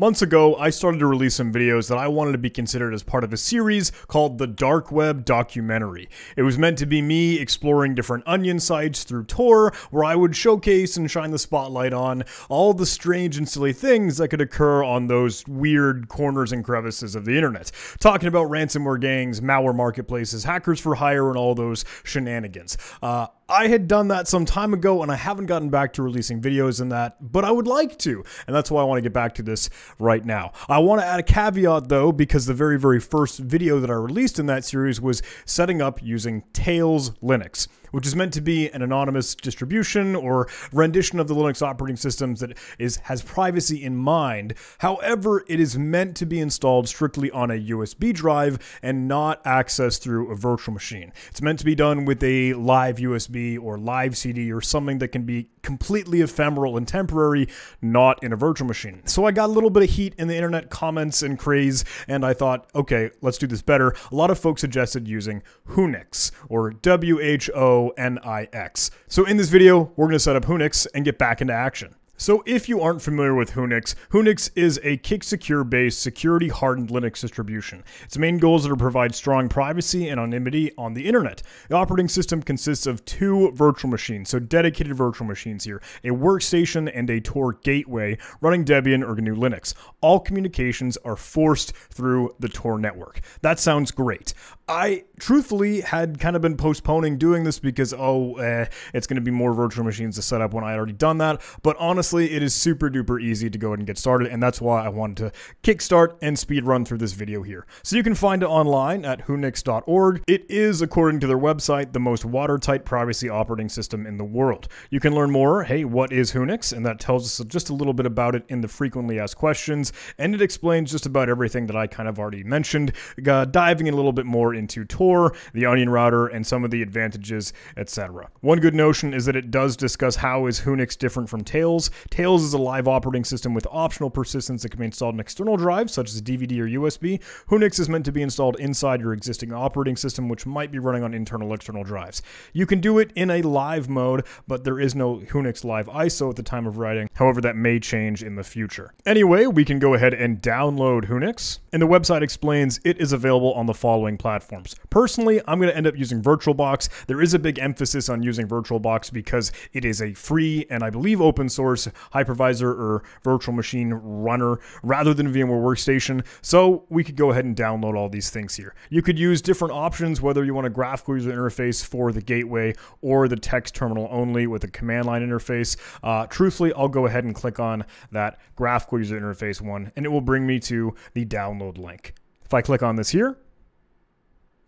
Months ago, I started to release some videos that I wanted to be considered as part of a series called the Dark Web Documentary. It was meant to be me exploring different onion sites through Tor, where I would showcase and shine the spotlight on all the strange and silly things that could occur on those weird corners and crevices of the internet. Talking about ransomware gangs, malware marketplaces, hackers for hire, and all those shenanigans. Uh, I had done that some time ago and I haven't gotten back to releasing videos in that, but I would like to. And that's why I want to get back to this right now. I want to add a caveat though, because the very, very first video that I released in that series was setting up using Tails Linux which is meant to be an anonymous distribution or rendition of the Linux operating systems that is has privacy in mind. However, it is meant to be installed strictly on a USB drive and not accessed through a virtual machine. It's meant to be done with a live USB or live CD or something that can be completely ephemeral and temporary, not in a virtual machine. So I got a little bit of heat in the internet comments and craze, and I thought, okay, let's do this better. A lot of folks suggested using Whonix or W H O N I X. So in this video, we're going to set up Whonix and get back into action. So if you aren't familiar with Whonix, Whonix is a Kicksecure based security hardened Linux distribution. Its main goals are to provide strong privacy and anonymity on the internet. The operating system consists of two virtual machines, so dedicated virtual machines here, a workstation and a Tor gateway running Debian or GNU Linux. All communications are forced through the Tor network. That sounds great. I truthfully had kind of been postponing doing this because, oh, eh, it's going to be more virtual machines to set up when I had already done that. But honestly, it is super duper easy to go ahead and get started. And that's why I wanted to kickstart and speed run through this video here. So you can find it online at whonix.org. It is, according to their website, the most watertight privacy operating system in the world. You can learn more. Hey, what is Whonix? And that tells us just a little bit about it in the frequently asked questions. And it explains just about everything that I kind of already mentioned, uh, diving a little bit more into Tor, the Onion router, and some of the advantages, etc. One good notion is that it does discuss how is Whonix different from Tails. Tails is a live operating system with optional persistence that can be installed in external drives, such as DVD or USB. Whonix is meant to be installed inside your existing operating system, which might be running on internal external drives. You can do it in a live mode, but there is no Whonix Live ISO at the time of writing. However, that may change in the future. Anyway, we can go ahead and download Whonix, and the website explains it is available on the following platforms. Personally, I'm going to end up using VirtualBox. There is a big emphasis on using VirtualBox because it is a free and I believe open source hypervisor or virtual machine runner rather than VMware Workstation. So we could go ahead and download all these things here. You could use different options, whether you want a graphical user interface for the gateway or the text terminal only with a command line interface. Uh, truthfully, I'll go ahead and click on that graphical user interface one and it will bring me to the download link. If I click on this here,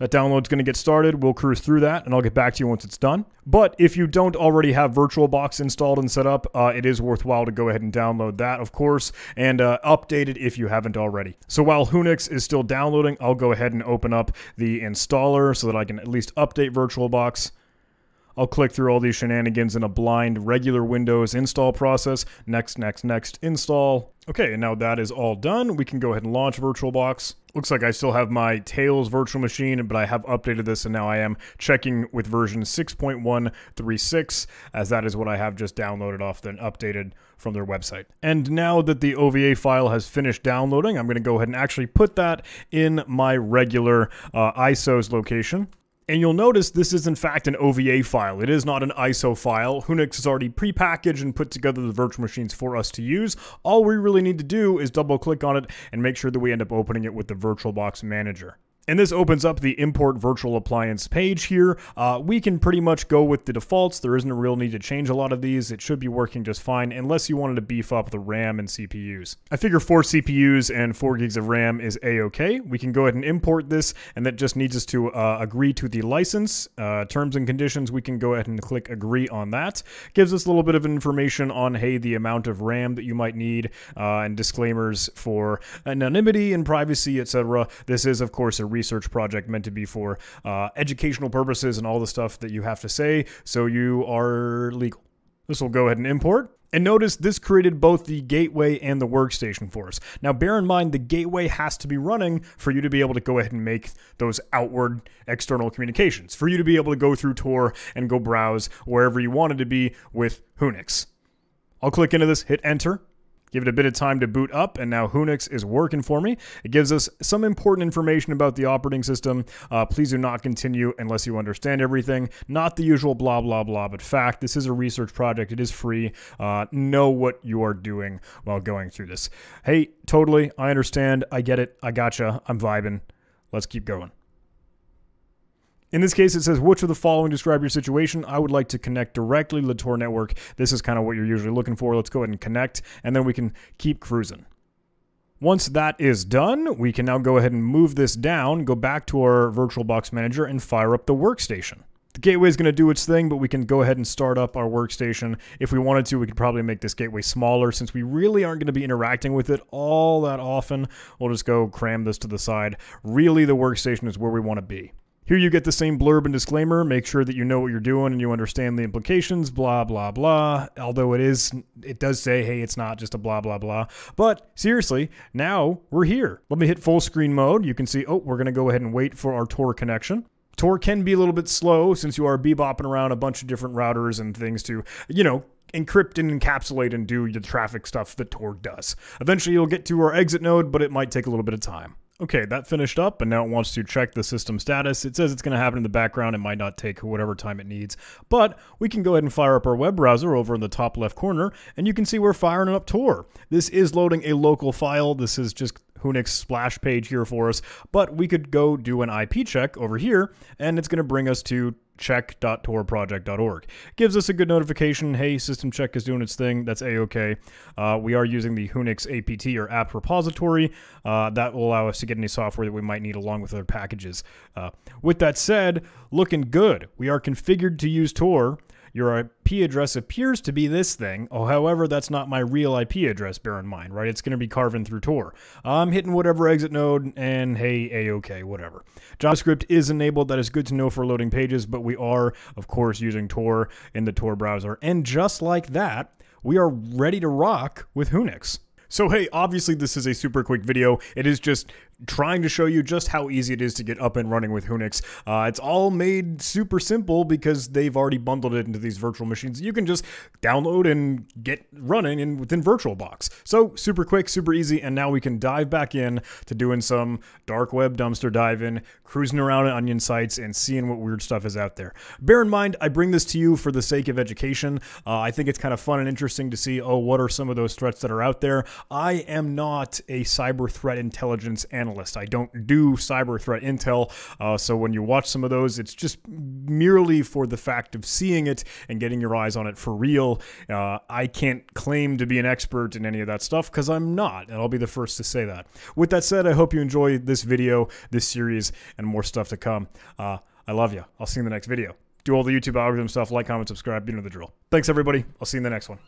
that download's going to get started. We'll cruise through that, and I'll get back to you once it's done. But if you don't already have VirtualBox installed and set up, uh, it is worthwhile to go ahead and download that, of course, and uh, update it if you haven't already. So while Whonix is still downloading, I'll go ahead and open up the installer so that I can at least update VirtualBox. I'll click through all these shenanigans in a blind regular Windows install process. Next, next, next, install. Okay, and now that is all done, we can go ahead and launch VirtualBox. Looks like I still have my Tails virtual machine, but I have updated this and now I am checking with version 6.136, as that is what I have just downloaded off and updated from their website. And now that the OVA file has finished downloading, I'm going to go ahead and actually put that in my regular uh, ISO's location. And you'll notice this is in fact an OVA file. It is not an ISO file. Whonix has already prepackaged and put together the virtual machines for us to use. All we really need to do is double click on it and make sure that we end up opening it with the VirtualBox Manager. And this opens up the import virtual appliance page here. Uh, we can pretty much go with the defaults. There isn't a real need to change a lot of these. It should be working just fine unless you wanted to beef up the RAM and CPUs. I figure 4 CPUs and 4 gigs of RAM is a-okay. We can go ahead and import this and that just needs us to uh, agree to the license. Uh, terms and conditions, we can go ahead and click agree on that. Gives us a little bit of information on, hey, the amount of RAM that you might need uh, and disclaimers for anonymity and privacy, etc. This is, of course, a research project meant to be for uh, educational purposes and all the stuff that you have to say, so you are legal. This will go ahead and import. And notice this created both the gateway and the workstation for us. Now, bear in mind the gateway has to be running for you to be able to go ahead and make those outward external communications, for you to be able to go through Tor and go browse wherever you wanted to be with Whonix. I'll click into this, hit enter, Give it a bit of time to boot up, and now Whonix is working for me. It gives us some important information about the operating system. Uh, please do not continue unless you understand everything. Not the usual blah, blah, blah, but fact. This is a research project. It is free. Uh, know what you are doing while going through this. Hey, totally. I understand. I get it. I gotcha. I'm vibing. Let's keep going. In this case, it says, which of the following describe your situation? I would like to connect directly to the Tor network. This is kind of what you're usually looking for. Let's go ahead and connect, and then we can keep cruising. Once that is done, we can now go ahead and move this down, go back to our VirtualBox Manager, and fire up the workstation. The gateway is going to do its thing, but we can go ahead and start up our workstation. If we wanted to, we could probably make this gateway smaller since we really aren't going to be interacting with it all that often. We'll just go cram this to the side. Really, the workstation is where we want to be. Here you get the same blurb and disclaimer. Make sure that you know what you're doing and you understand the implications, blah, blah, blah. Although it is, it does say, hey, it's not just a blah, blah, blah. But seriously, now we're here. Let me hit full screen mode. You can see, oh, we're going to go ahead and wait for our Tor connection. Tor can be a little bit slow since you are bebopping around a bunch of different routers and things to, you know, encrypt and encapsulate and do the traffic stuff that Tor does. Eventually you'll get to our exit node, but it might take a little bit of time. Okay, that finished up, and now it wants to check the system status. It says it's going to happen in the background. It might not take whatever time it needs, but we can go ahead and fire up our web browser over in the top left corner, and you can see we're firing up Tor. This is loading a local file. This is just Whonix splash page here for us, but we could go do an IP check over here, and it's going to bring us to check.torproject.org. Gives us a good notification. Hey, system check is doing its thing. That's a-okay. Uh, we are using the Whonix APT or app repository. Uh, that will allow us to get any software that we might need along with other packages. Uh, with that said, looking good. We are configured to use Tor. Your IP address appears to be this thing. Oh, however, that's not my real IP address, bear in mind, right? It's going to be carving through Tor. I'm hitting whatever exit node, and hey, A-OK, whatever. JavaScript is enabled. That is good to know for loading pages, but we are, of course, using Tor in the Tor browser. And just like that, we are ready to rock with Whonix. So hey, obviously this is a super quick video. It is just trying to show you just how easy it is to get up and running with Whonix. Uh, it's all made super simple because they've already bundled it into these virtual machines. You can just download and get running in within VirtualBox. So super quick, super easy, and now we can dive back in to doing some dark web dumpster diving, cruising around at onion sites, and seeing what weird stuff is out there. Bear in mind, I bring this to you for the sake of education. Uh, I think it's kind of fun and interesting to see, oh, what are some of those threats that are out there? I am not a cyber threat intelligence analyst analyst. I don't do cyber threat intel. Uh, so when you watch some of those, it's just merely for the fact of seeing it and getting your eyes on it for real. Uh, I can't claim to be an expert in any of that stuff because I'm not, and I'll be the first to say that. With that said, I hope you enjoy this video, this series, and more stuff to come. Uh, I love you. I'll see you in the next video. Do all the YouTube algorithm stuff, like, comment, subscribe, you know the drill. Thanks, everybody. I'll see you in the next one.